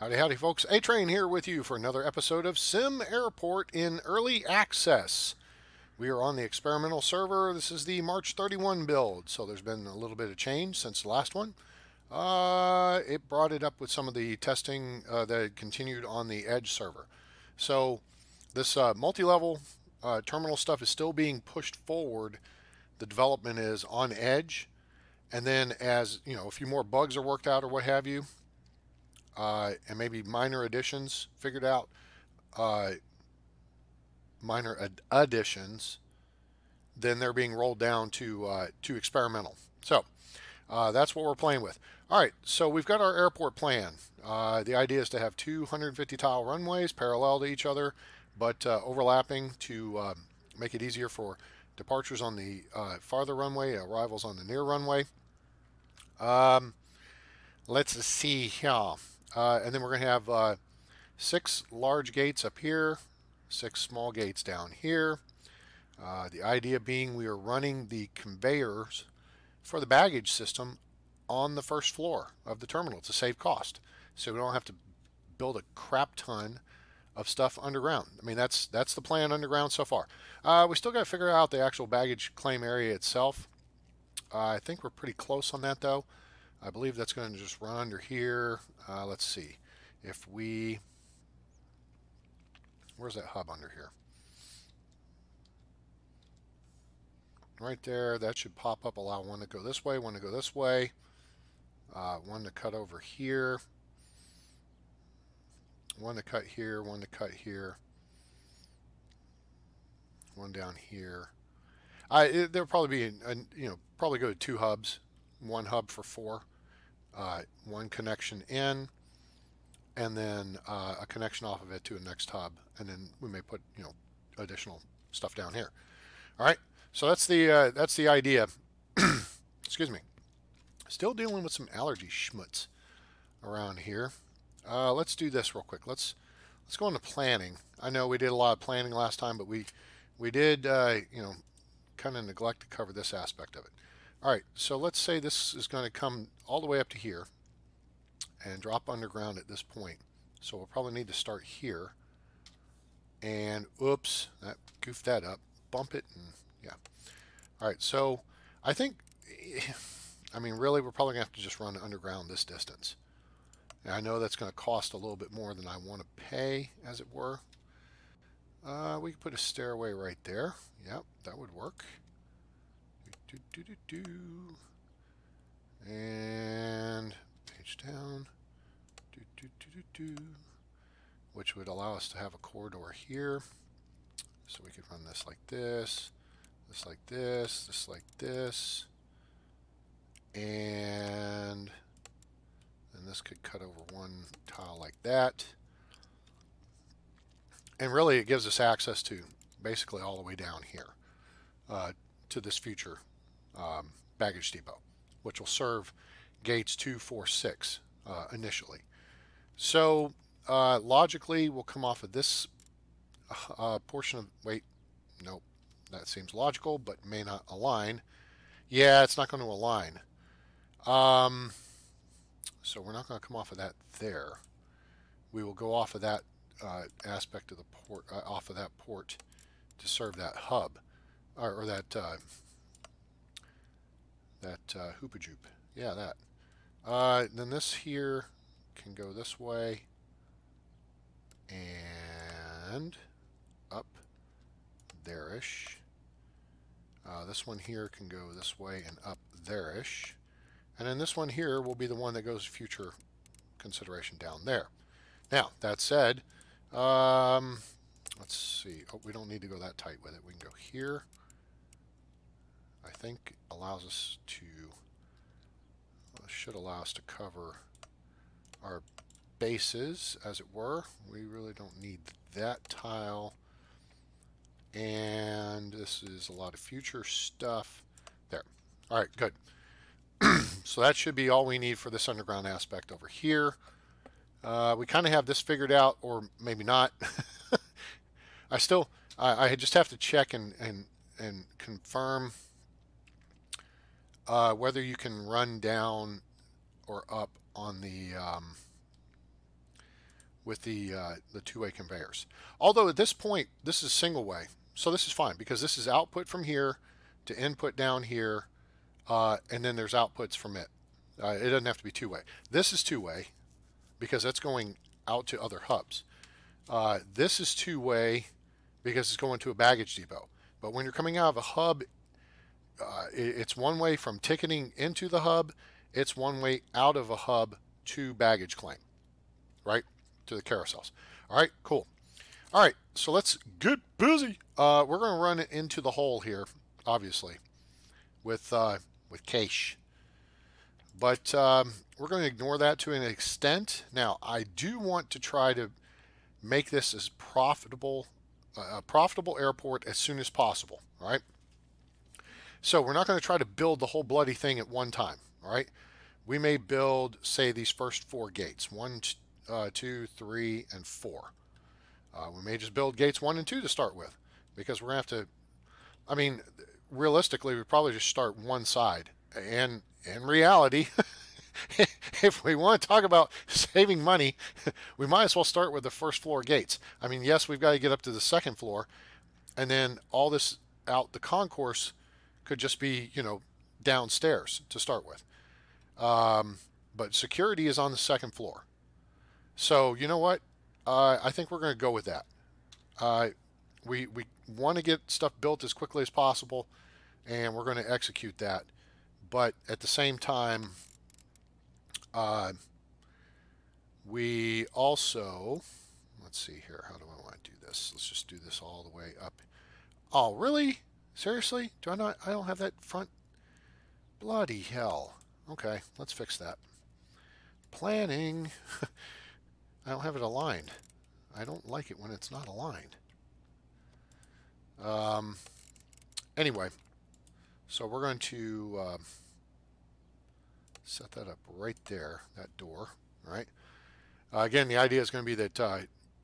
Howdy, howdy, folks. A-Train here with you for another episode of SimAirport in Early Access. We are on the experimental server. This is the March 31 build, so there's been a little bit of change since the last one. Uh, it brought it up with some of the testing uh, that continued on the Edge server. So this uh, multi-level uh, terminal stuff is still being pushed forward. The development is on Edge, and then as you know, a few more bugs are worked out or what have you, uh, and maybe minor additions figured out, uh, minor ad additions, then they're being rolled down to uh, to experimental. So uh, that's what we're playing with. All right, so we've got our airport plan. Uh, the idea is to have 250 tile runways parallel to each other, but uh, overlapping to um, make it easier for departures on the farther runway, arrivals on the near runway. Um, let's see here. Uh, and then we're going to have uh, six large gates up here, six small gates down here. Uh, the idea being we are running the conveyors for the baggage system on the first floor of the terminal to save cost. So we don't have to build a crap ton of stuff underground. I mean, that's that's the plan underground so far. Uh, we still got to figure out the actual baggage claim area itself. Uh, I think we're pretty close on that, though. I believe that's going to just run under here. Uh, let's see. If we... Where's that hub under here? Right there. That should pop up. Allow one to go this way, one to go this way. Uh, one to cut over here. One to cut here, one to cut here. One down here. I, it, there'll probably be, a, you know, probably go to two hubs one hub for four, uh, one connection in, and then uh, a connection off of it to a next hub, and then we may put you know additional stuff down here. All right, so that's the uh, that's the idea. Excuse me. Still dealing with some allergy schmutz around here. Uh, let's do this real quick. Let's let's go into planning. I know we did a lot of planning last time, but we we did uh, you know kind of neglect to cover this aspect of it. All right, so let's say this is going to come all the way up to here and drop underground at this point. So we'll probably need to start here. And oops, that goofed that up. Bump it and yeah. All right, so I think, I mean, really, we're probably going to have to just run underground this distance. And I know that's going to cost a little bit more than I want to pay, as it were. Uh, we could put a stairway right there. Yep, that would work. Do, do, do, do. And page down. Do, do, do, do, do. Which would allow us to have a corridor here. So we could run this like this, this like this, this like this. And then this could cut over one tile like that. And really it gives us access to basically all the way down here uh, to this future um, baggage depot, which will serve gates 2, 4, 6 uh, initially. So uh, logically, we'll come off of this uh, portion of, wait, nope, that seems logical, but may not align. Yeah, it's not going to align. Um, so we're not going to come off of that there. We will go off of that uh, aspect of the port, uh, off of that port to serve that hub, or, or that uh, that uh, hoopajoop. Yeah, that. Uh, then this here can go this way and up there-ish. Uh, this one here can go this way and up there-ish. And then this one here will be the one that goes future consideration down there. Now, that said, um, let's see. Oh, we don't need to go that tight with it. We can go here I think allows us to, well, should allow us to cover our bases, as it were. We really don't need that tile. And this is a lot of future stuff. There. All right, good. so that should be all we need for this underground aspect over here. Uh, we kind of have this figured out, or maybe not. I still, I, I, just have to check and, and, and confirm uh, whether you can run down or up on the um, with the uh, the two-way conveyors. Although at this point, this is single way, so this is fine because this is output from here to input down here, uh, and then there's outputs from it. Uh, it doesn't have to be two-way. This is two-way because that's going out to other hubs. Uh, this is two-way because it's going to a baggage depot. But when you're coming out of a hub, uh, it's one way from ticketing into the hub. It's one way out of a hub to baggage claim, right? To the carousels. All right, cool. All right, so let's get busy. Uh, we're going to run into the hole here, obviously, with uh, with cash. But um, we're going to ignore that to an extent. Now, I do want to try to make this as profitable, uh, a profitable airport as soon as possible, right? So we're not going to try to build the whole bloody thing at one time, all right? We may build, say, these first four gates, one, uh, two, three, and four. Uh, we may just build gates one and two to start with, because we're going to have to, I mean, realistically, we probably just start one side. And in reality, if we want to talk about saving money, we might as well start with the first floor gates. I mean, yes, we've got to get up to the second floor, and then all this out the concourse could just be, you know, downstairs to start with. Um, but security is on the second floor. So, you know what? Uh, I think we're going to go with that. Uh, we we want to get stuff built as quickly as possible, and we're going to execute that. But at the same time, uh, we also, let's see here, how do I want to do this? Let's just do this all the way up. Oh, really? Seriously? Do I not, I don't have that front? Bloody hell. Okay, let's fix that. Planning. I don't have it aligned. I don't like it when it's not aligned. Um, anyway, so we're going to... Uh, set that up right there, that door, right? Uh, again, the idea is going to be that uh,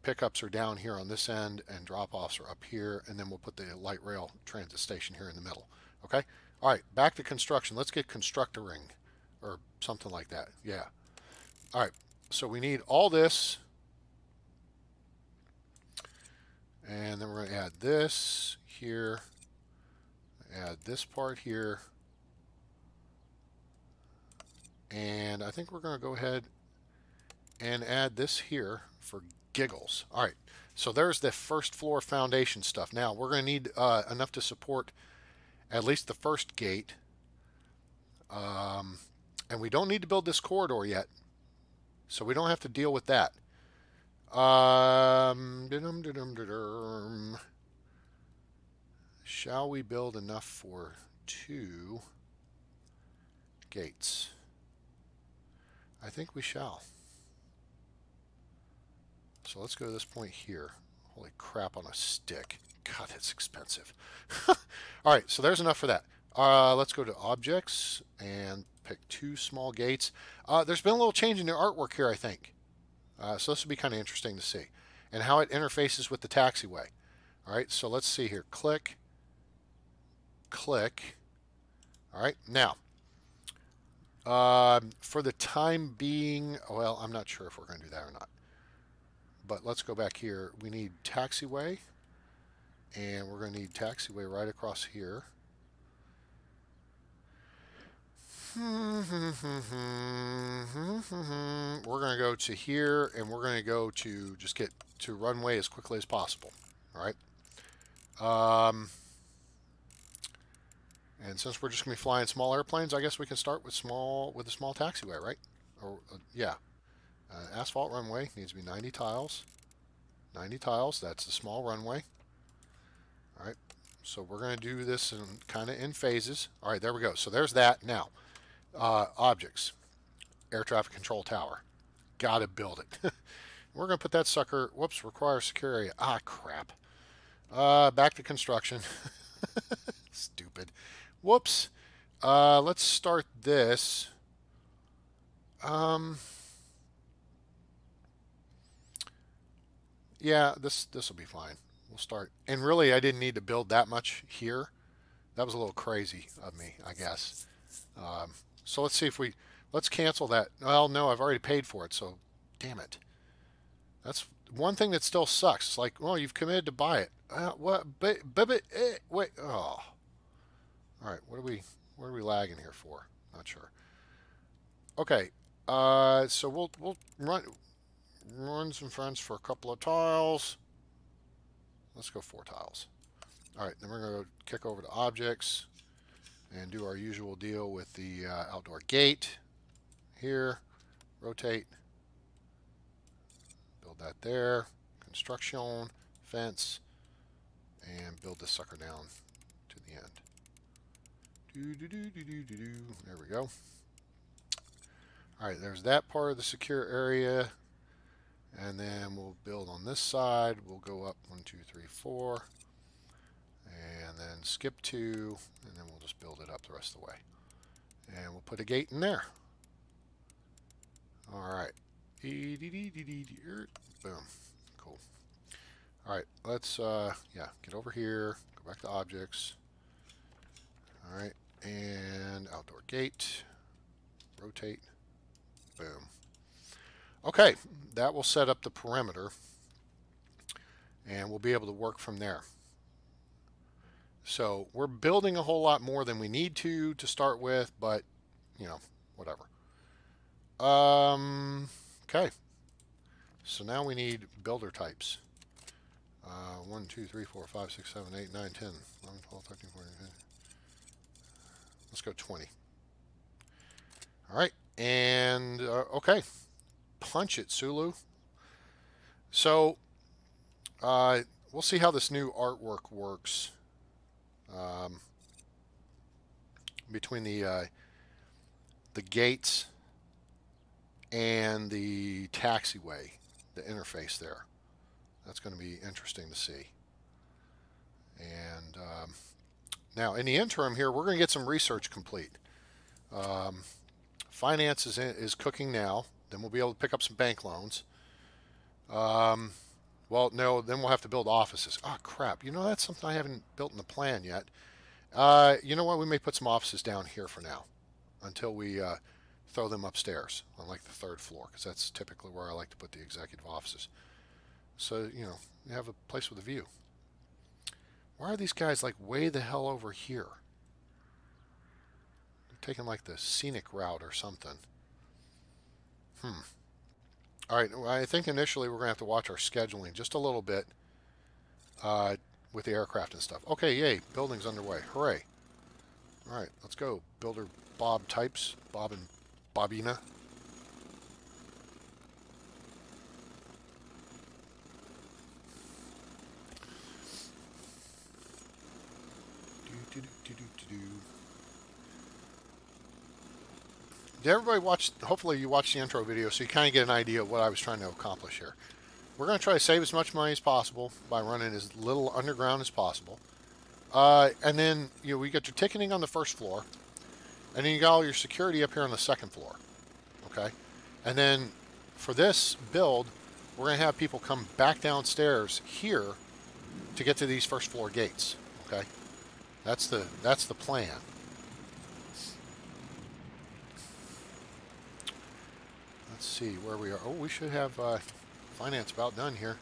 pickups are down here on this end and drop-offs are up here, and then we'll put the light rail transit station here in the middle, okay? All right, back to construction. Let's get constructoring or something like that, yeah. All right, so we need all this, and then we're going to add this here, add this part here, and I think we're going to go ahead and add this here for giggles. All right, so there's the first floor foundation stuff. Now we're going to need uh, enough to support at least the first gate. Um, and we don't need to build this corridor yet. So we don't have to deal with that. Um, shall we build enough for two gates? I think we shall. So let's go to this point here. Holy crap on a stick. God, that's expensive. All right, so there's enough for that. Uh, let's go to objects and pick two small gates. Uh, there's been a little change in the artwork here, I think. Uh, so this will be kind of interesting to see. And how it interfaces with the taxiway. All right, so let's see here. Click, click. All right, now um, for the time being, well, I'm not sure if we're going to do that or not. But let's go back here. We need taxiway. And we're going to need taxiway right across here. we're going to go to here and we're going to go to just get to runway as quickly as possible. All right. Um, and since we're just going to be flying small airplanes, I guess we can start with small with a small taxiway, right? Or uh, yeah, uh, asphalt runway needs to be 90 tiles. 90 tiles. That's the small runway. All right. So we're going to do this in kind of in phases. All right, there we go. So there's that. Now, uh, objects, air traffic control tower. Got to build it. we're going to put that sucker. Whoops, require secure area. Ah, crap. Uh, back to construction. Stupid. Whoops. Uh, let's start this. Um, yeah, this this will be fine. We'll start. And really, I didn't need to build that much here. That was a little crazy of me, I guess. Um, so let's see if we... Let's cancel that. Well, no, I've already paid for it, so damn it. That's one thing that still sucks. It's like, well, you've committed to buy it. Uh, what? But, but, but eh, wait. Oh. All right. What are we? What are we lagging here for? Not sure. Okay. Uh, so we'll we'll run run some friends for a couple of tiles. Let's go four tiles. All right. Then we're gonna kick over to objects and do our usual deal with the uh, outdoor gate here. Rotate build that there. Construction, fence, and build this sucker down to the end. Do, do, do, do, do, do, do. There we go. All right, there's that part of the secure area. And then we'll build on this side. We'll go up one, two, three, four. And then skip two. And then we'll just build it up the rest of the way. And we'll put a gate in there. All right. Boom. Cool. All right, let's, uh, yeah, get over here, go back to objects. All right, and outdoor gate, rotate, boom. Okay, that will set up the perimeter, and we'll be able to work from there. So we're building a whole lot more than we need to to start with, but, you know, whatever. Um, Okay. So now we need builder types. Uh, 1, 2, 3, 4, 5, 6, 7, 8, 9, 10, 11, 12, 13, 14, 15. Let's go 20. All right. And, uh, okay. Punch it, Sulu. So, uh, we'll see how this new artwork works um, between the uh, the gates and the taxiway, the interface there. That's going to be interesting to see. And um, now, in the interim here, we're going to get some research complete. Um, finance is, in, is cooking now. Then we'll be able to pick up some bank loans. Um, well, no, then we'll have to build offices. Oh, crap. You know, that's something I haven't built in the plan yet. Uh, you know what? We may put some offices down here for now until we uh, throw them upstairs on like the third floor because that's typically where I like to put the executive offices. So, you know, you have a place with a view. Why are these guys like way the hell over here? They're taking like the scenic route or something. Hmm. All right, I think initially we're going to have to watch our scheduling just a little bit uh, with the aircraft and stuff. Okay, yay, building's underway. Hooray. All right, let's go. Builder Bob types, Bob and Bobina. Did everybody watch, hopefully you watched the intro video so you kind of get an idea of what I was trying to accomplish here. We're going to try to save as much money as possible by running as little underground as possible. Uh, and then, you know, we got your ticketing on the first floor. And then you got all your security up here on the second floor. Okay? And then for this build, we're going to have people come back downstairs here to get to these first floor gates. Okay? That's the that's the plan. Let's see where we are. Oh, we should have uh, finance about done here.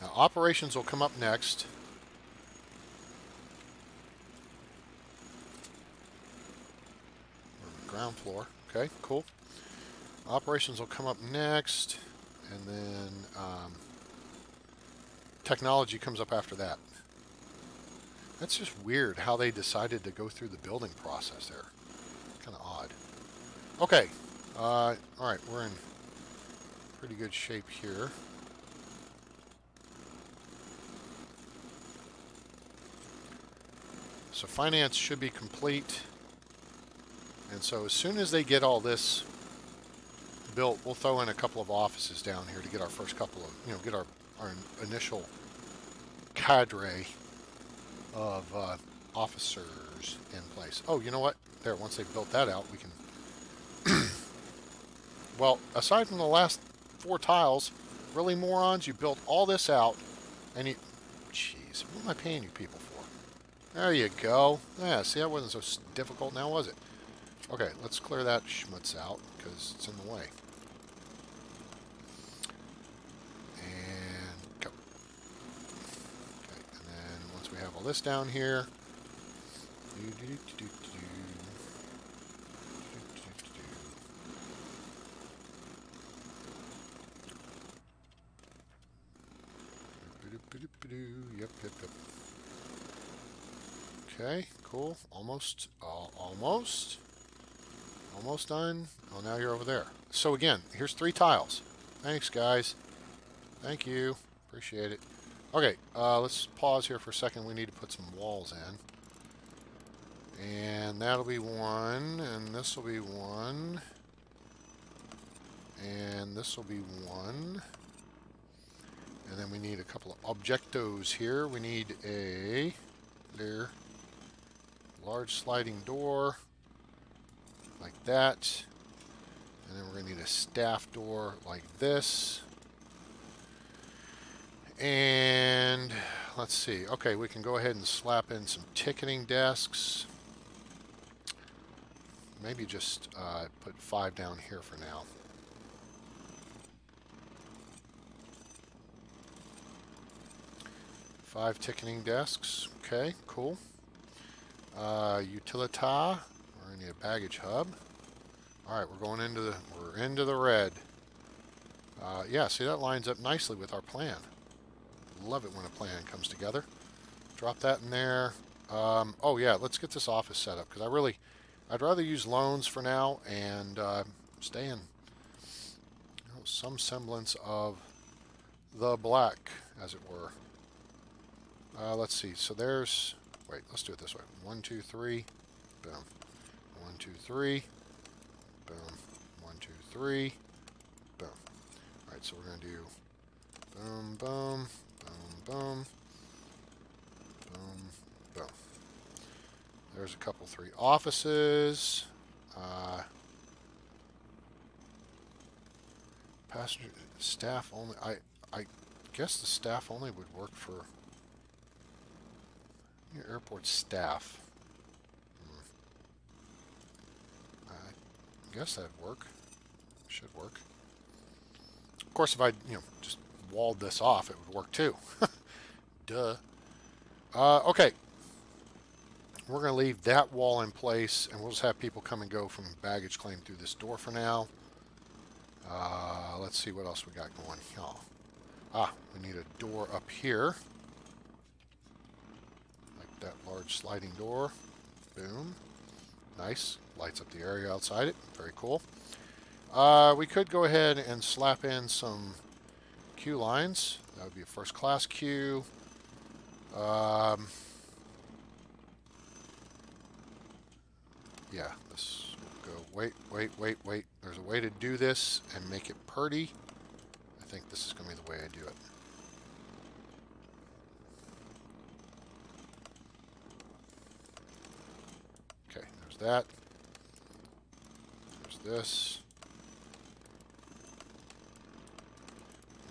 Now, operations will come up next. ground floor. Okay, cool. Operations will come up next, and then um, technology comes up after that. That's just weird how they decided to go through the building process there. Kind of odd. Okay, uh, all right, we're in pretty good shape here. So finance should be complete. And so as soon as they get all this built, we'll throw in a couple of offices down here to get our first couple of, you know, get our, our initial cadre of uh, officers in place. Oh, you know what? There, once they've built that out, we can... Well, aside from the last four tiles, really morons, you built all this out, and you... Jeez, what am I paying you people for? There you go. Yeah, see, that wasn't so difficult now, was it? Okay, let's clear that schmutz out, because it's in the way. And go. Okay, and then once we have all this down here... yep, yep. Okay, cool. Almost, uh, almost, almost done. Oh, now you're over there. So again, here's three tiles. Thanks, guys. Thank you. Appreciate it. Okay, uh, let's pause here for a second. We need to put some walls in. And that'll be one, and this will be one. And this will be one. And then we need a couple of objectos here. We need a there, large sliding door like that. And then we're going to need a staff door like this. And let's see. Okay, we can go ahead and slap in some ticketing desks. Maybe just uh, put five down here for now. Five ticketing desks. Okay, cool. Uh, utilita. We're in the baggage hub. All right, we're going into the we're into the red. Uh, yeah, see that lines up nicely with our plan. Love it when a plan comes together. Drop that in there. Um, oh yeah, let's get this office set up because I really, I'd rather use loans for now and uh, stay in you know, some semblance of the black, as it were. Uh, let's see. So there's, wait, let's do it this way. One, two, three. Boom. One, two, three. Boom. One, two, three. Boom. All right, so we're going to do boom, boom, boom, boom, boom, boom. There's a couple, three offices. Uh, passenger staff only. I I guess the staff only would work for your airport staff. Hmm. I guess that'd work. Should work. Of course, if I, you know, just walled this off, it would work too. Duh. Uh, okay. We're going to leave that wall in place, and we'll just have people come and go from baggage claim through this door for now. Uh, let's see what else we got going. Oh. Ah, we need a door up here that large sliding door. Boom. Nice. Lights up the area outside it. Very cool. Uh, we could go ahead and slap in some queue lines. That would be a first class queue. Um, yeah, this will go. Wait, wait, wait, wait. There's a way to do this and make it pretty. I think this is going to be the way I do it. That. There's this.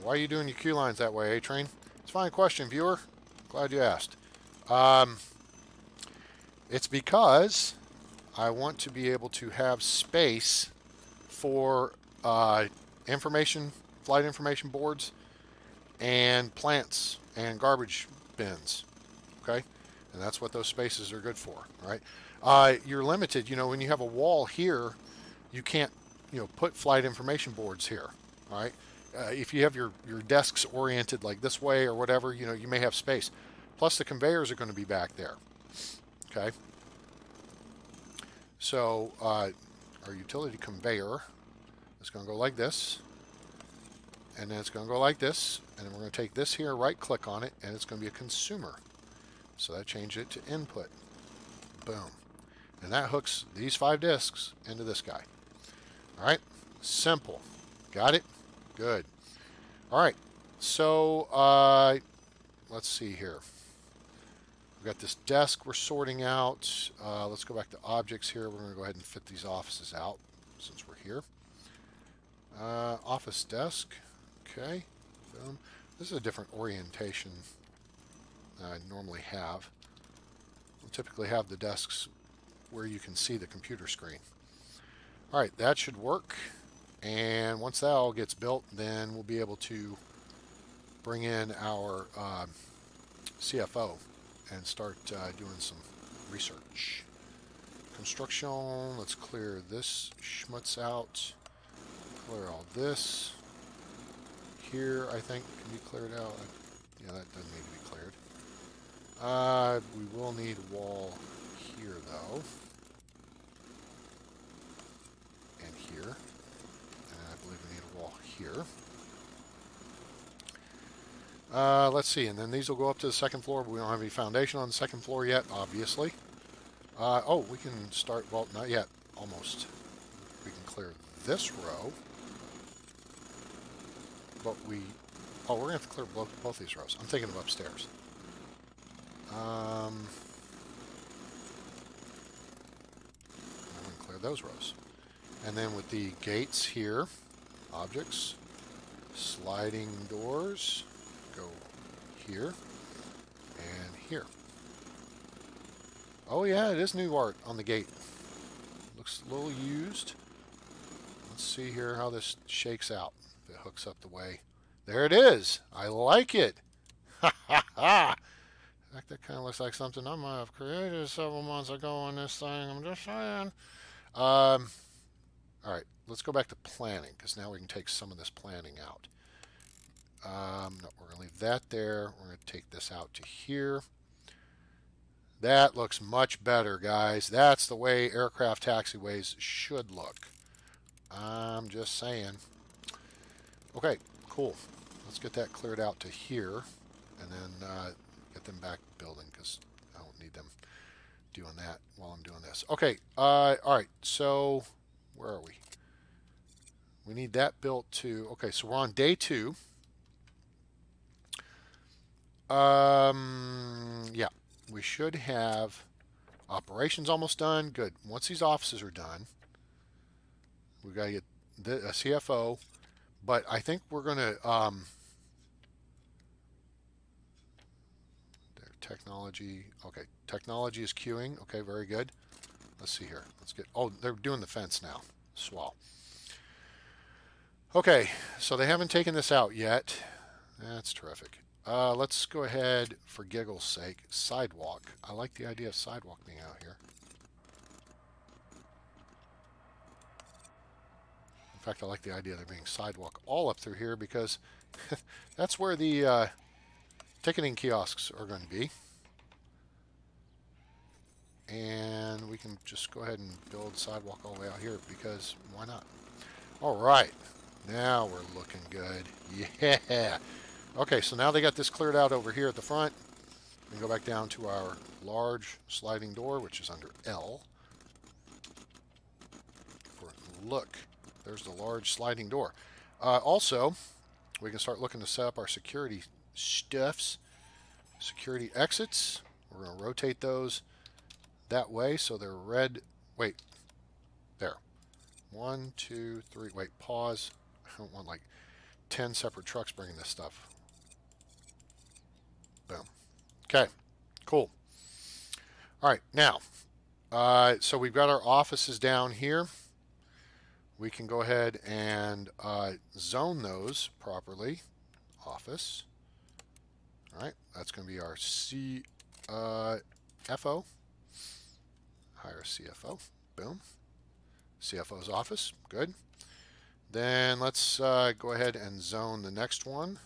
Why are you doing your queue lines that way, A-Train? It's a fine question, viewer. Glad you asked. Um, it's because I want to be able to have space for uh, information, flight information boards, and plants and garbage bins. Okay? And that's what those spaces are good for, right? uh, you're limited. You know, when you have a wall here, you can't, you know, put flight information boards here, right? Uh, if you have your, your desks oriented like this way or whatever, you know, you may have space. Plus the conveyors are going to be back there, okay? So uh, our utility conveyor is going to go like this, and then it's going to go like this, and then we're going to take this here, right click on it, and it's going to be a consumer. So that changed it to input. Boom. And that hooks these five discs into this guy. All right, simple. Got it? Good. All right, so uh, let's see here. We've got this desk we're sorting out. Uh, let's go back to objects here. We're going to go ahead and fit these offices out since we're here. Uh, office desk. Okay. Boom. This is a different orientation I normally have. We'll typically have the desks where you can see the computer screen. All right, that should work. And once that all gets built, then we'll be able to bring in our uh, CFO and start uh, doing some research. Construction, let's clear this schmutz out. Clear all this. Here, I think, can be cleared out. Yeah, that doesn't need to be. Uh, we will need wall here, though. And here. And I believe we need a wall here. Uh, let's see, and then these will go up to the second floor, but we don't have any foundation on the second floor yet, obviously. Uh, oh, we can start, well, not yet, almost. We can clear this row. But we, oh, we're going to have to clear both, both these rows. I'm thinking of upstairs. Um, I'm going to clear those rows. And then with the gates here, objects, sliding doors, go here and here. Oh yeah, it is new art on the gate. Looks a little used. Let's see here how this shakes out. If it hooks up the way. There it is. I like it. Ha ha ha. That kind of looks like something I might have created several months ago on this thing. I'm just saying. Um, all right, let's go back to planning because now we can take some of this planning out. Um, no, we're going to leave that there. We're going to take this out to here. That looks much better, guys. That's the way aircraft taxiways should look. I'm just saying. Okay, cool. Let's get that cleared out to here, and then uh, them back building, because I don't need them doing that while I'm doing this. Okay, uh, all right, so where are we? We need that built to, okay, so we're on day two. Um, yeah, we should have operations almost done. Good. Once these offices are done, we got to get the, a CFO. But I think we're going to um, technology. Okay, technology is queuing. Okay, very good. Let's see here. Let's get. Oh, they're doing the fence now. Swell. Okay, so they haven't taken this out yet. That's terrific. Uh, let's go ahead, for giggle's sake, sidewalk. I like the idea of sidewalk being out here. In fact, I like the idea of there being sidewalk all up through here because that's where the uh, ticketing kiosks are going to be. And we can just go ahead and build sidewalk all the way out here because why not? All right, now we're looking good. Yeah. Okay, so now they got this cleared out over here at the front. We go back down to our large sliding door, which is under L. For look, there's the large sliding door. Uh, also, we can start looking to set up our security stuffs. Security exits. We're going to rotate those that way so they're red. Wait, there. One, two, three. Wait, pause. I don't want like 10 separate trucks bringing this stuff. Boom. Okay, cool. All right, now, uh, so we've got our offices down here. We can go ahead and uh, zone those properly. Office. All right, that's going to be our CFO. Uh, Hire CFO. Boom. CFO's office. Good. Then let's uh, go ahead and zone the next one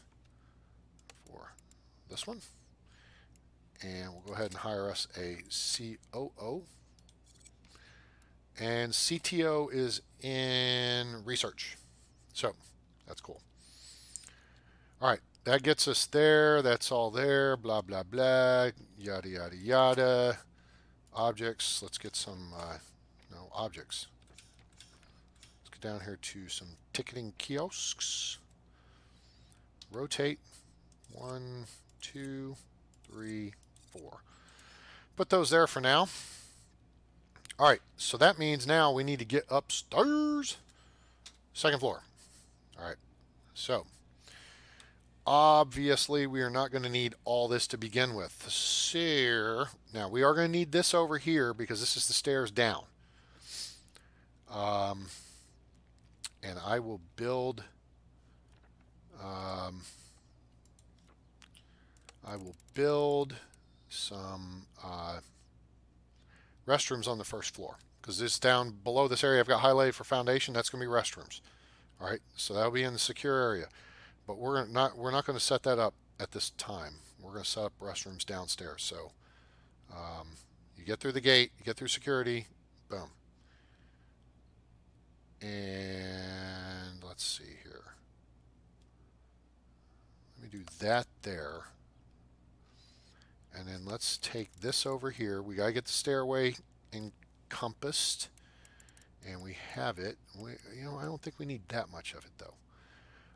for this one. And we'll go ahead and hire us a COO. And CTO is in research. So that's cool. All right, that gets us there. That's all there. Blah, blah, blah. Yada, yada, yada. Objects. Let's get some, uh, no, objects. Let's get down here to some ticketing kiosks. Rotate. One, two, three, four. Put those there for now. All right, so that means now we need to get upstairs. Second floor. All right, so obviously we are not going to need all this to begin with. So, now we are going to need this over here because this is the stairs down. Um, and I will build... Um, I will build some uh, restrooms on the first floor because this down below this area I've got highlighted for foundation. That's going to be restrooms. All right, so that'll be in the secure area, but we're not we're not going to set that up at this time. We're going to set up restrooms downstairs. So um, you get through the gate, you get through security, boom. And let's see here. Let me do that there. And then let's take this over here. We got to get the stairway encompassed. And we have it. We, you know, I don't think we need that much of it, though.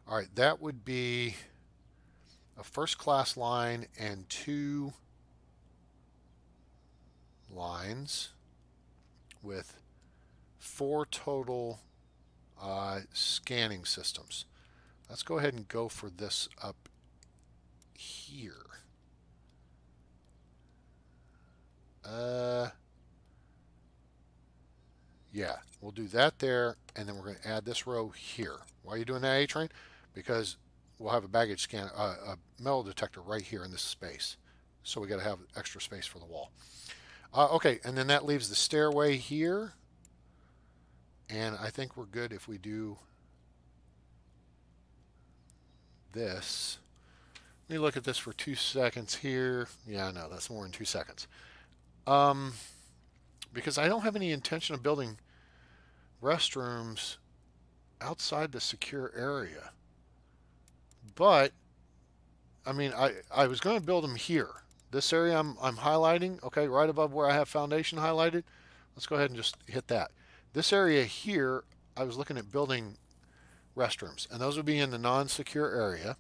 All right, that would be a first class line and two lines with four total uh, scanning systems. Let's go ahead and go for this up here. Uh, yeah, we'll do that there, and then we're going to add this row here. Why are you doing that, A-Train? Because we'll have a baggage scan, uh, a metal detector right here in this space. So we got to have extra space for the wall. Uh, okay, and then that leaves the stairway here. And I think we're good if we do this. Let me look at this for two seconds here. Yeah, no, that's more than two seconds. Um, because I don't have any intention of building restrooms outside the secure area. But, I mean, I, I was going to build them here. This area I'm, I'm highlighting, okay, right above where I have foundation highlighted. Let's go ahead and just hit that. This area here, I was looking at building restrooms, and those would be in the non-secure area.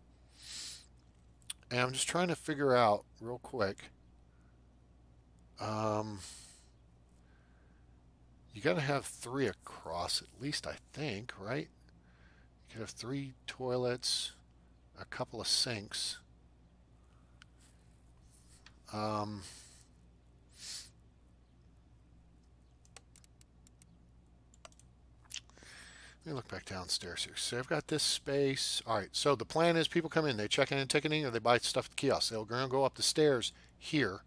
And I'm just trying to figure out real quick. Um, you got to have three across at least, I think, right? You could have three toilets, a couple of sinks. Um, Let me look back downstairs here. So I've got this space. All right, so the plan is people come in, they check in and ticketing, or they buy stuff at the kiosk. They're going to go up the stairs here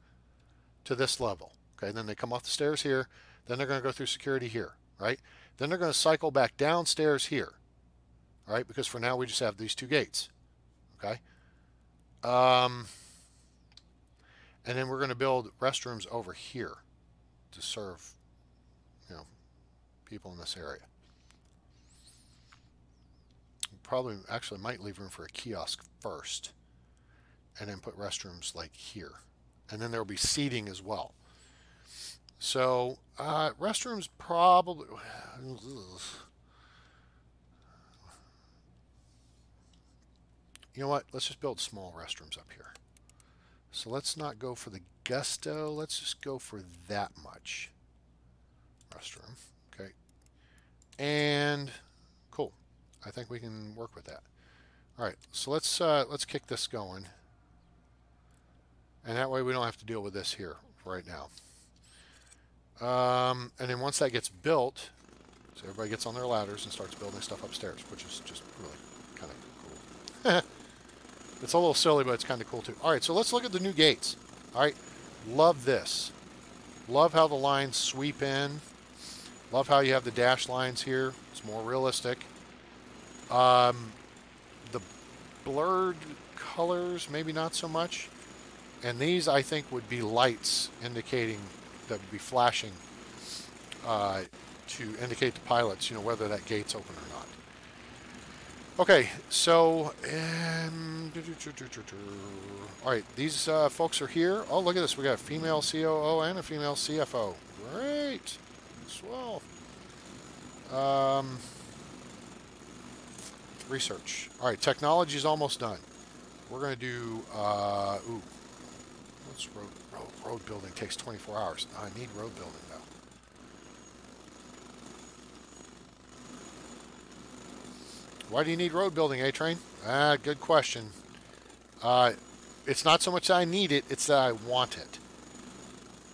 to this level. Okay, then they come off the stairs here. Then they're going to go through security here, right? Then they're going to cycle back downstairs here, all right? Because for now we just have these two gates, okay? Um, and then we're going to build restrooms over here to serve, you know, people in this area probably actually might leave room for a kiosk first and then put restrooms like here. And then there'll be seating as well. So uh, restrooms probably... You know what? Let's just build small restrooms up here. So let's not go for the gusto. Let's just go for that much restroom. Okay. And cool. I think we can work with that. All right, so let's uh, let's kick this going, and that way we don't have to deal with this here right now. Um, and then once that gets built, so everybody gets on their ladders and starts building stuff upstairs, which is just really kind of cool. it's a little silly, but it's kind of cool too. All right, so let's look at the new gates. All right, love this. Love how the lines sweep in. Love how you have the dash lines here. It's more realistic. Um, the blurred colors, maybe not so much. And these, I think, would be lights indicating that would be flashing uh, to indicate to pilots, you know, whether that gate's open or not. Okay, so, um, all right, these uh, folks are here. Oh, look at this. We got a female COO and a female CFO. Great. Swell. Um, research. All right, technology is almost done. We're going to do, uh, ooh, what's road, road, road building takes 24 hours. I need road building though. Why do you need road building, A-Train? Ah, good question. Uh, it's not so much that I need it, it's that I want it.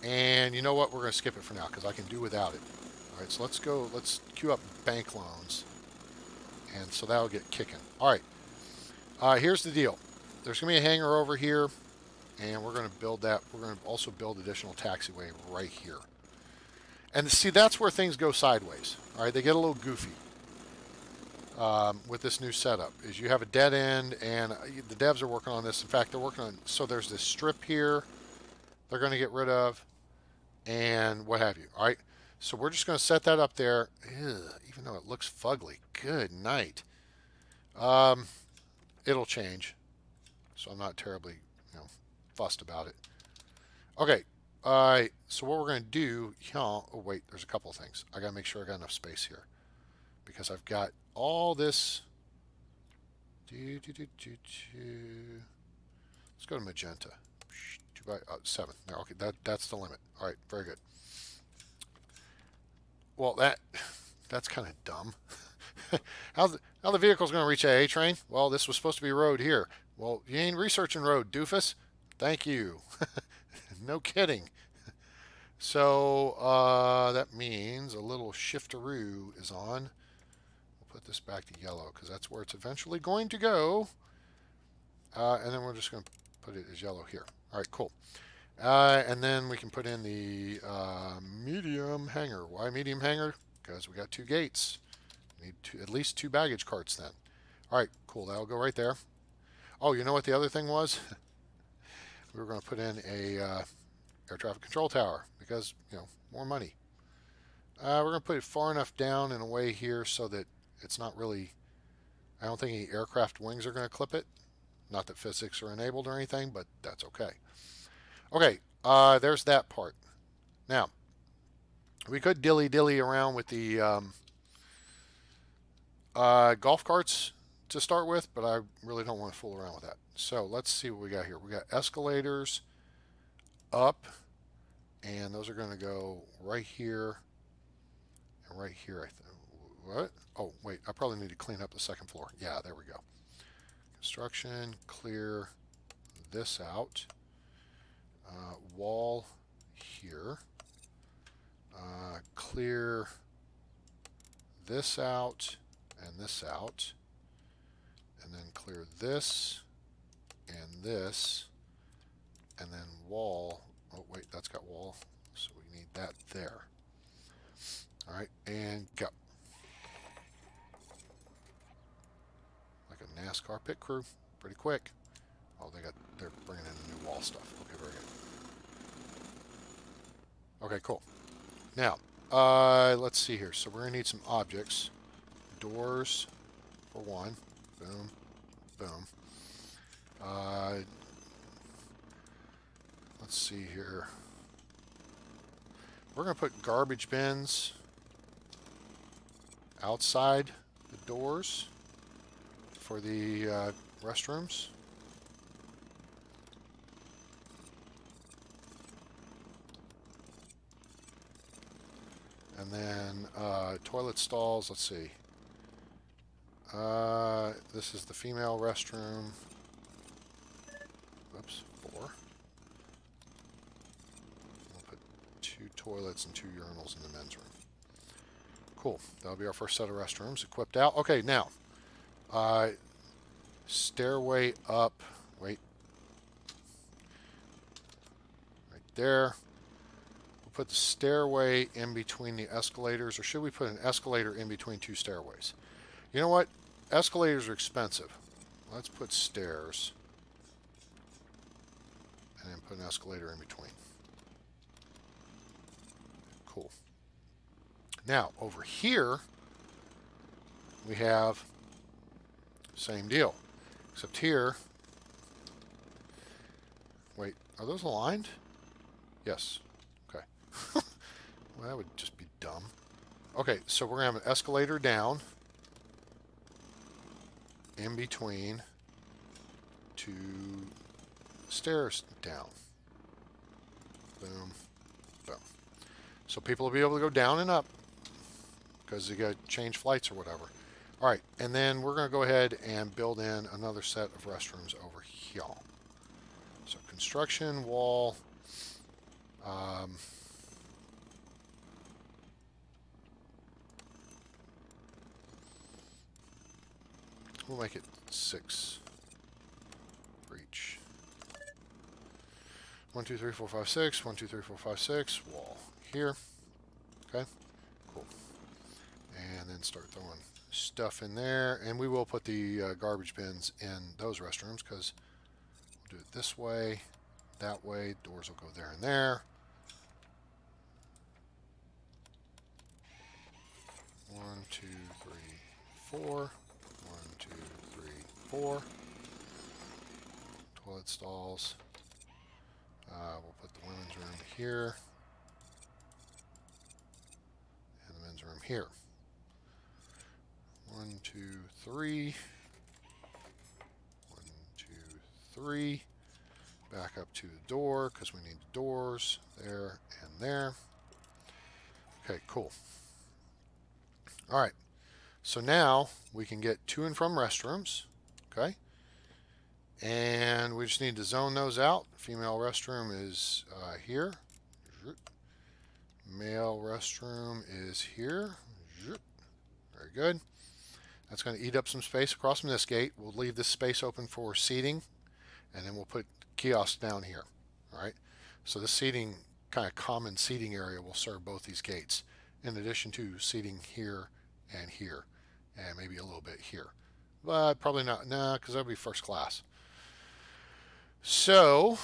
And you know what? We're going to skip it for now because I can do without it. All right, so let's go, let's queue up bank loans and so that'll get kicking. All right, uh, here's the deal. There's going to be a hangar over here. and we're going to build that. We're going to also build additional taxiway right here. And see, that's where things go sideways. All right, they get a little goofy um, with this new setup. Is you have a dead end, and uh, the devs are working on this. In fact, they're working on. So there's this strip here. They're going to get rid of, and what have you. All right. So we're just going to set that up there. Ew, even though it looks fugly. Good night. Um, it'll change. So I'm not terribly, you know, fussed about it. Okay. All right. So what we're going to do, oh wait, there's a couple of things. I got to make sure I got enough space here because I've got all this. Let's go to magenta. Two by uh, seven. There, okay, that that's the limit. All right, very good. Well, that that's kind of dumb. how the, how the vehicle's going to reach a train? Well, this was supposed to be road here. Well, you ain't researching road, doofus. Thank you. no kidding. So uh, that means a little shifteroo is on this back to yellow because that's where it's eventually going to go. Uh, and then we're just going to put it as yellow here. All right, cool. Uh, and then we can put in the uh, medium hangar. Why medium hangar? Because we got two gates. We need two, at least two baggage carts then. All right, cool. That'll go right there. Oh, you know what the other thing was? we were going to put in a uh, air traffic control tower because, you know, more money. Uh, we're going to put it far enough down in a way here so that it's not really, I don't think any aircraft wings are going to clip it. Not that physics are enabled or anything, but that's okay. Okay, uh, there's that part. Now, we could dilly-dilly around with the um, uh, golf carts to start with, but I really don't want to fool around with that. So let's see what we got here. We got escalators up, and those are going to go right here and right here, I think. What? Oh, wait, I probably need to clean up the second floor. Yeah, there we go. Construction, clear this out. Uh, wall here. Uh, clear this out and this out. And then clear this and this. And then wall. Oh, wait, that's got wall. So we need that there. All right, and go. NASCAR pit crew. Pretty quick. Oh, they got, they're bringing in new wall stuff. Okay, very good. Okay, cool. Now, uh, let's see here. So we're to need some objects. Doors for one. Boom. Boom. Uh, let's see here. We're going to put garbage bins outside the doors for the uh, restrooms. And then uh, toilet stalls, let's see. Uh, this is the female restroom. Oops, four. We'll put two toilets and two urinals in the men's room. Cool. That'll be our first set of restrooms equipped out. Okay, now, uh, stairway up. Wait. Right there. We'll put the stairway in between the escalators, or should we put an escalator in between two stairways? You know what? Escalators are expensive. Let's put stairs. And then put an escalator in between. Cool. Now, over here, we have same deal. Except here, wait, are those aligned? Yes. Okay. well, that would just be dumb. Okay, so we're going to have an escalator down in between two stairs down. Boom, boom. So people will be able to go down and up because they got to change flights or whatever. All right, and then we're going to go ahead and build in another set of restrooms over here. So construction, wall, um, we'll make it six for each. One, two, three, four, five, six. One, two, three, four, five, six. Wall here. Okay, cool. And then start throwing stuff in there. And we will put the uh, garbage bins in those restrooms because we'll do it this way, that way. Doors will go there and there. One, two, three, four. One, two, three, four. Toilet stalls. Uh, we'll put the women's room here. And the men's room here. One, two, three. One, two, three. Back up to the door because we need the doors there and there. Okay, cool. All right. So now we can get to and from restrooms. Okay. And we just need to zone those out. Female restroom is uh, here. Male restroom is here. Very good. That's going to eat up some space across from this gate. We'll leave this space open for seating, and then we'll put kiosks down here. All right. So the seating, kind of common seating area, will serve both these gates, in addition to seating here and here, and maybe a little bit here. But probably not, nah, because that would be first class. So,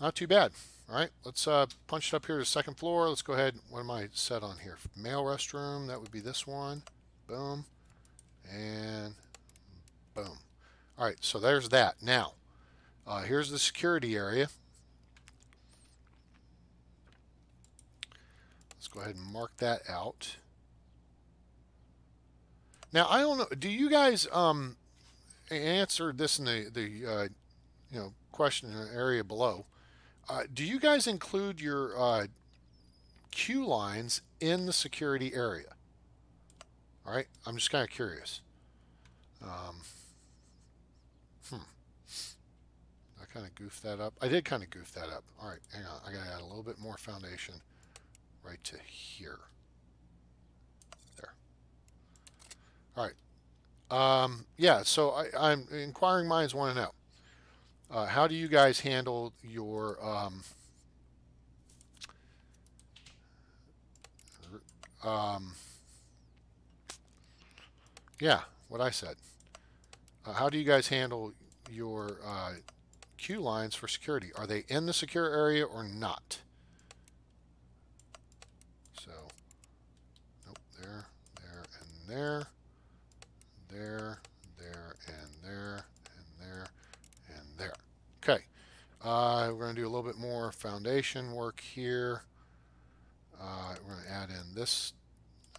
not too bad. All right, let's uh, punch it up here to the second floor. Let's go ahead. What am I set on here? Male restroom, that would be this one. Boom. And boom. All right, so there's that. Now, uh, here's the security area. Let's go ahead and mark that out. Now I don't know. Do you guys um answer this in the the uh, you know question area below? Uh, do you guys include your uh, queue lines in the security area? All right, I'm just kind of curious. Um, hmm. I kind of goofed that up. I did kind of goof that up. All right, hang on. I got to add a little bit more foundation right to here. There. All right. Um, yeah, so I, am inquiring minds want to know. Uh, how do you guys handle your um, um, yeah, what I said. Uh, how do you guys handle your uh, queue lines for security? Are they in the secure area or not? So, nope, there, there, and there there, there, and there, and there, and there. Okay. Uh, we're going to do a little bit more foundation work here. Uh, we're going to add in this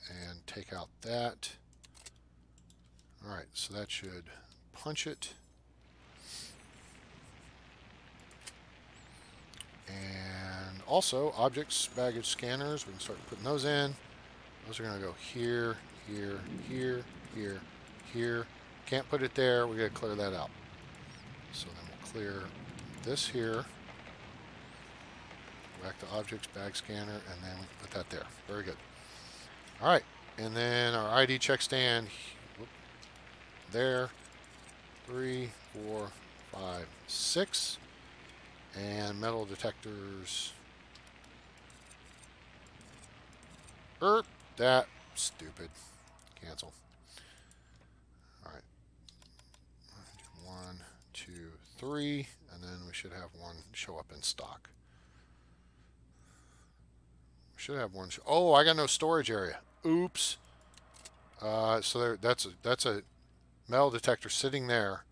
and take out that. All right, so that should punch it. And also objects, baggage scanners, we can start putting those in. Those are going to go here, here, here, here, here. Can't put it there. We got to clear that out. So then we'll clear this here. Back to objects, bag scanner, and then we put that there. Very good. All right. And then our ID check stand there. Three, four, five, six. And metal detectors. Er, that stupid. Cancel. two, three, and then we should have one show up in stock. We should have one. oh, I got no storage area. Oops. Uh, so there, that's a, that's a metal detector sitting there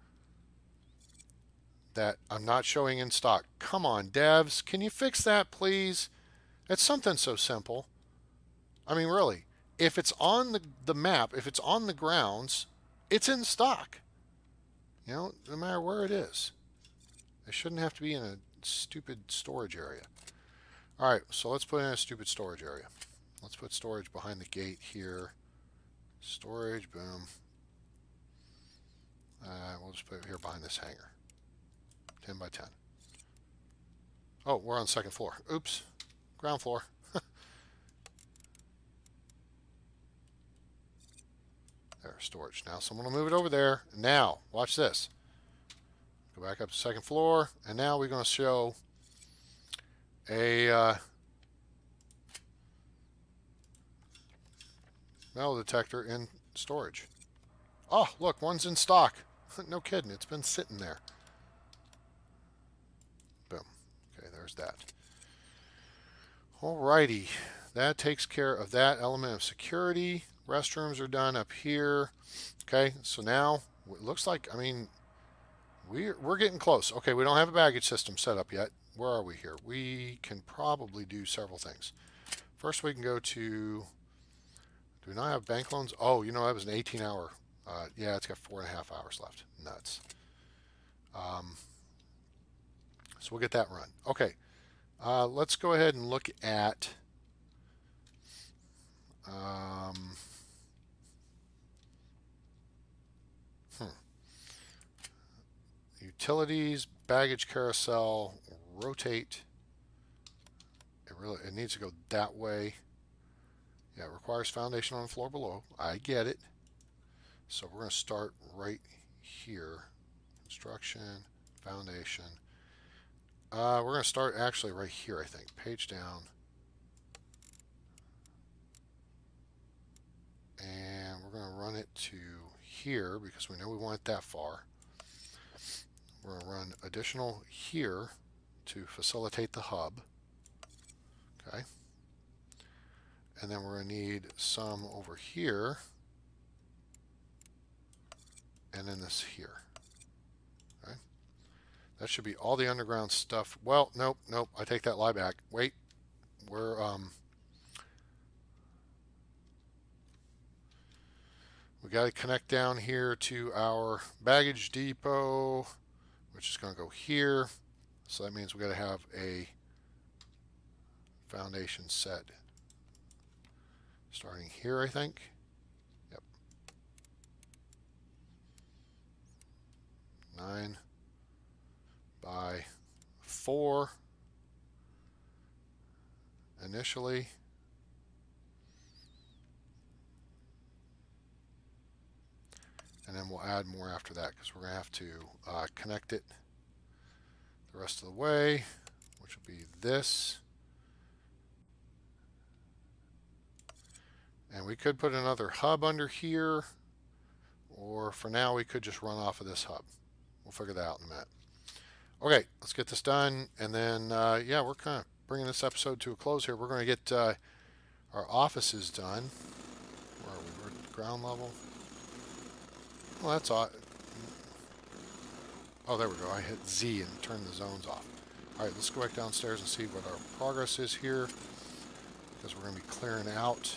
that I'm not showing in stock. Come on, devs, can you fix that, please? It's something so simple. I mean, really, if it's on the, the map, if it's on the grounds, it's in stock. You know, no matter where it is. It shouldn't have to be in a stupid storage area. Alright, so let's put in a stupid storage area. Let's put storage behind the gate here. Storage, boom. Uh, we'll just put it here behind this hangar. 10 by 10. Oh, we're on second floor. Oops. Ground floor. There, storage. Now someone will move it over there. Now, watch this. Go back up to second floor, and now we're going to show a uh, metal detector in storage. Oh, look, one's in stock. No kidding, it's been sitting there. Boom. Okay, there's that. Alrighty, that takes care of that element of security. Restrooms are done up here. Okay, so now it looks like, I mean, we're, we're getting close. Okay, we don't have a baggage system set up yet. Where are we here? We can probably do several things. First, we can go to, do we not have bank loans? Oh, you know, that was an 18 hour. Uh, yeah, it's got four and a half hours left. Nuts. Um, so we'll get that run. Okay, uh, let's go ahead and look at um, hmm. utilities, baggage carousel, rotate. It really it needs to go that way. Yeah, it requires foundation on the floor below. I get it. So we're going to start right here. Construction, foundation. Uh, we're going to start actually right here, I think. Page down. And we're going to run it to here because we know we want it that far. We're going to run additional here to facilitate the hub. Okay. And then we're going to need some over here. And then this here. Okay. That should be all the underground stuff. Well, nope, nope. I take that lie back. Wait. We're, um, we got to connect down here to our baggage depot, which is going to go here. So that means we got to have a foundation set starting here, I think. 9 by 4 initially. And then we'll add more after that because we're going to have to uh, connect it the rest of the way, which will be this. And we could put another hub under here, or for now we could just run off of this hub. We'll figure that out in a minute. Okay, let's get this done, and then, uh, yeah, we're kind of bringing this episode to a close here. We're going to get uh, our offices done. Where are we? We're at ground level. Well, that's odd. Oh, there we go. I hit Z and turned the zones off. All right, let's go back downstairs and see what our progress is here. Because we're going to be clearing out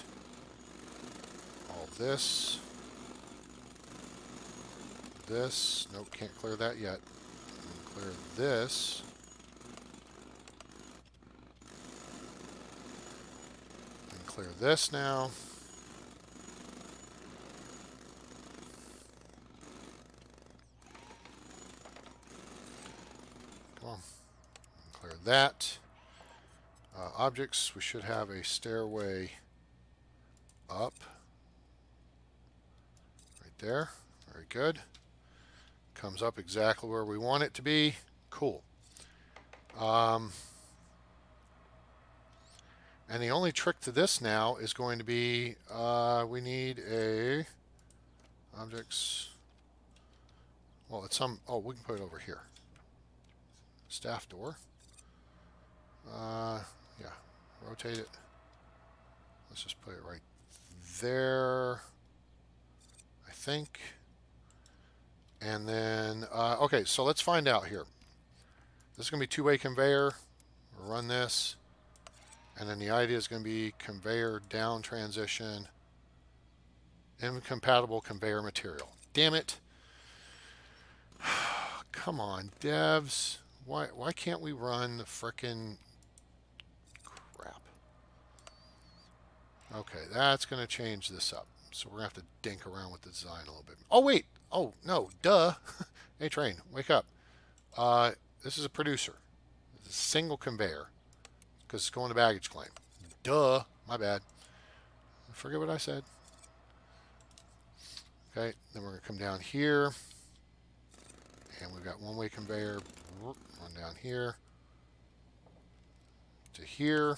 all this. This. Nope, can't clear that yet. Clear this. And clear this now. Clear that. Uh, objects, we should have a stairway up. Right there. Very good. Comes up exactly where we want it to be. Cool. Um, and the only trick to this now is going to be uh, we need a objects. Well, it's some. Oh, we can put it over here. Staff door. Uh, yeah, rotate it. Let's just put it right there, I think. And then, uh, okay, so let's find out here. This is going to be two-way conveyor. We'll run this. And then the idea is going to be conveyor down transition, incompatible conveyor material. Damn it. Come on, devs. Why, why can't we run the frickin' crap? Okay, that's going to change this up. So we're going to have to dink around with the design a little bit. Oh, wait. Oh, no. Duh. hey, train, wake up. Uh, this is a producer. A single conveyor because it's going to baggage claim. Duh. My bad. Forget what I said. Okay, then we're going to come down here. And we've got one-way conveyor. Run down here. to here.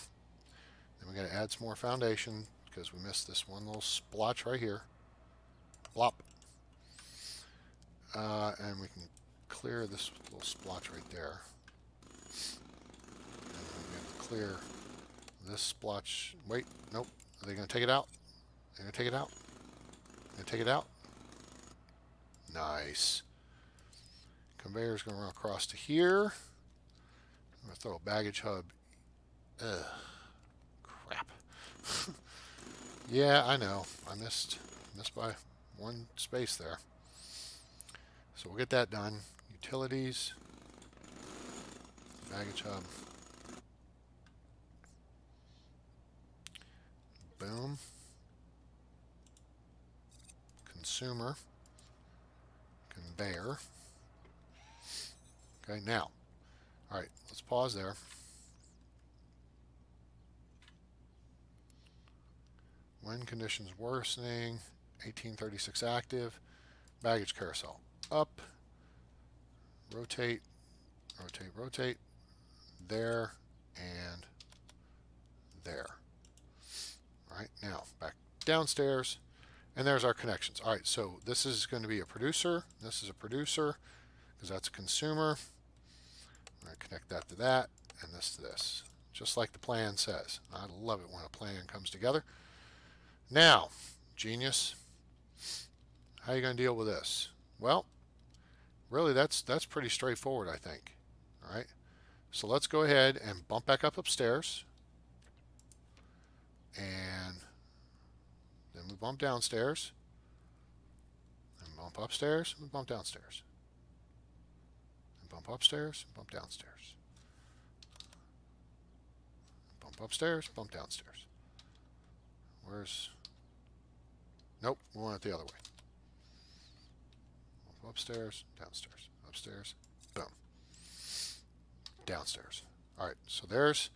Then we got to add some more foundation because we missed this one little splotch right here. Blop. Uh, and we can clear this little splotch right there. Clear this splotch. Wait, nope. Are they going to take it out? They're going to take it out? Going to take it out? Nice. Conveyor's going to run across to here. I'm going to throw a baggage hub. Ugh. Crap. yeah, I know. I missed missed by one space there. So we'll get that done. Utilities. Baggage hub. Boom. Consumer. Conveyor. Okay, now. All right, let's pause there. When conditions worsening, 1836 active, baggage carousel up, rotate, rotate, rotate, there, and there. All right, now back downstairs, and there's our connections. All right, so this is going to be a producer, this is a producer, because that's a consumer. I'm going to connect that to that, and this to this, just like the plan says. I love it when a plan comes together. Now, genius, how are you going to deal with this? Well, really that's that's pretty straightforward, I think. All right, so let's go ahead and bump back up upstairs, and then we bump downstairs, and bump upstairs, and bump downstairs, and bump upstairs, and bump downstairs, bump upstairs, bump downstairs. Where's Nope, we want it the other way. Upstairs, downstairs, upstairs, boom. Downstairs. All right, so there's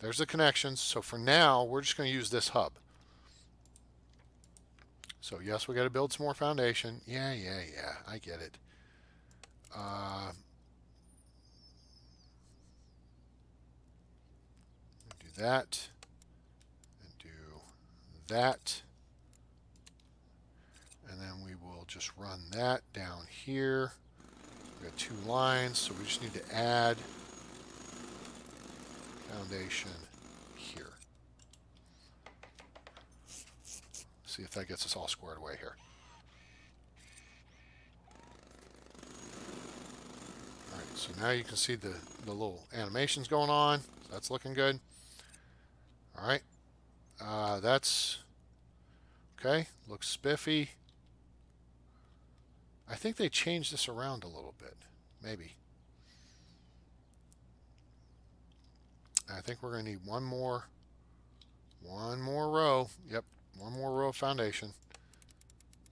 there's the connections. So for now, we're just going to use this hub. So yes, we got to build some more foundation. Yeah, yeah, yeah, I get it. Uh, do that, and do that and then we will just run that down here. We've got two lines, so we just need to add foundation here. See if that gets us all squared away here. Alright, so now you can see the, the little animations going on. That's looking good. Alright, uh, that's okay, looks spiffy. I think they changed this around a little bit. Maybe. I think we're going to need one more one more row. Yep, one more row of foundation.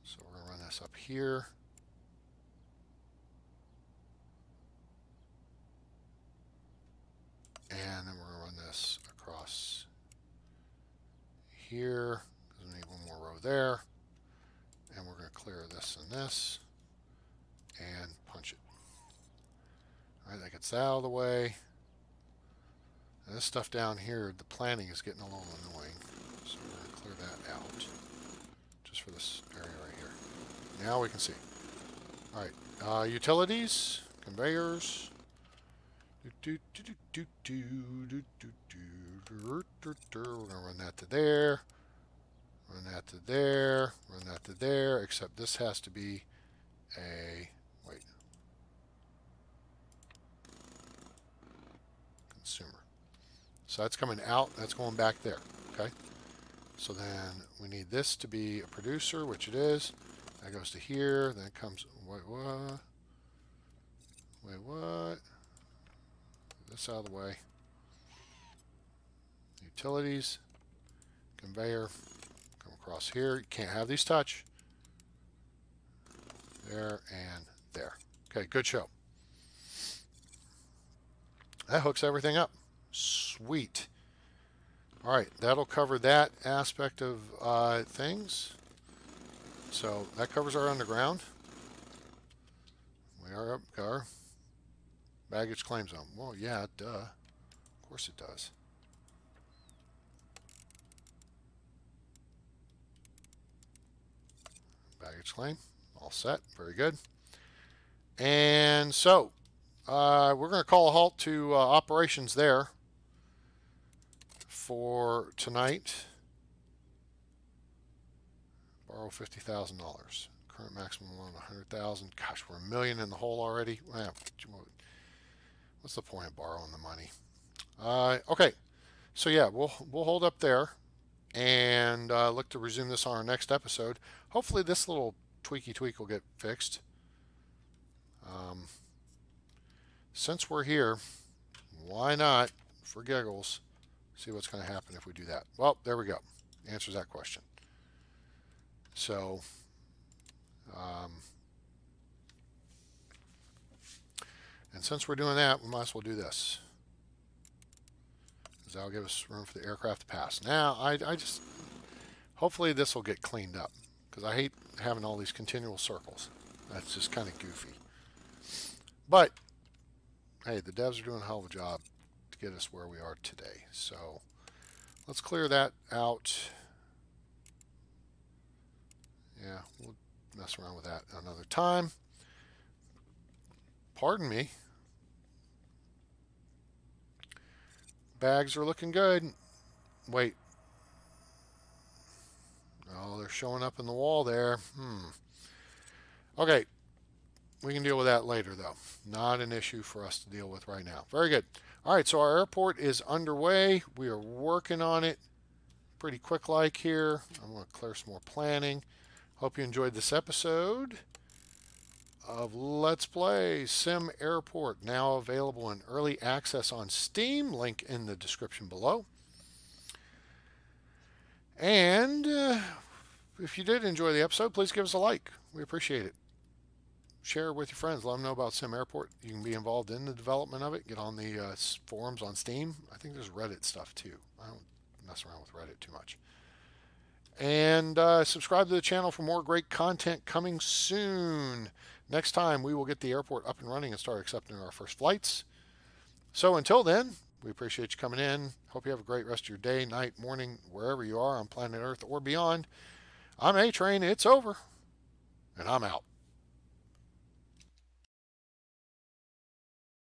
So we're going to run this up here. And then we're going to run this across here. We need one more row there. And we're going to clear this and this and punch it. Alright, that gets out of the way. And this stuff down here, the planning is getting a little annoying. So we're going to clear that out. Just for this area right here. Now we can see. Alright, uh, utilities, conveyors. We're to run that to there. Run that to there. Run that to there. Except this has to be a So that's coming out, that's going back there, okay? So then we need this to be a producer, which it is. That goes to here, then it comes, wait, what? Wait, what? This out of the way. Utilities, conveyor, come across here. You can't have these touch. There and there. Okay, good show. That hooks everything up. Sweet. All right, that'll cover that aspect of uh, things. So that covers our underground. We are up car. Baggage claim zone. Well, yeah, duh. Of course it does. Baggage claim. All set. Very good. And so, uh, we're going to call a halt to uh, operations there for tonight. Borrow $50,000. Current maximum loan 100000 Gosh, we're a million in the hole already. what's the point of borrowing the money? Uh, okay, so yeah, we'll, we'll hold up there and uh, look to resume this on our next episode. Hopefully this little tweaky tweak will get fixed. Um, since we're here, why not, for giggles, see what's going to happen if we do that. Well, there we go. Answers that question. So, um, and since we're doing that, we might as well do this. Because that'll give us room for the aircraft to pass. Now, I, I just, hopefully this will get cleaned up. Because I hate having all these continual circles. That's just kind of goofy. But, hey, the devs are doing a hell of a job to get us where we are today. So, let's clear that out. Yeah, we'll mess around with that another time. Pardon me. Bags are looking good. Wait. Oh, they're showing up in the wall there. Hmm. Okay. We can deal with that later, though. Not an issue for us to deal with right now. Very good. All right, so our airport is underway. We are working on it pretty quick like here. I'm going to clear some more planning. Hope you enjoyed this episode of Let's Play SimAirport, now available in early access on Steam. Link in the description below. And uh, if you did enjoy the episode, please give us a like. We appreciate it. Share it with your friends. Let them know about SimAirport. You can be involved in the development of it. Get on the uh, forums on Steam. I think there's Reddit stuff too. I don't mess around with Reddit too much. And uh, subscribe to the channel for more great content coming soon. Next time, we will get the airport up and running and start accepting our first flights. So until then, we appreciate you coming in. Hope you have a great rest of your day, night, morning, wherever you are on planet Earth or beyond. I'm A-Train. It's over. And I'm out.